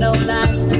no lies.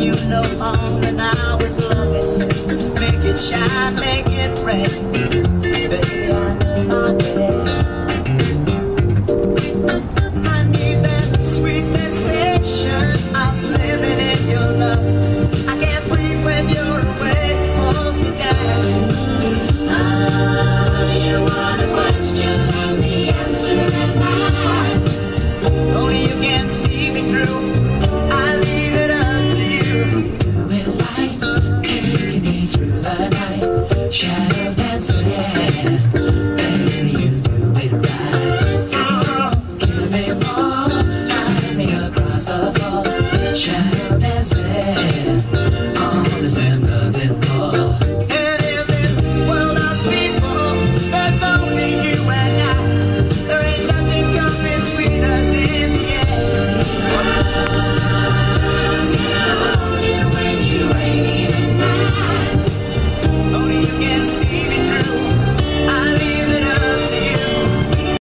you no longer And I loving you. Make it shine, make it rain Baby, I my way Mustafa, Shahrazad.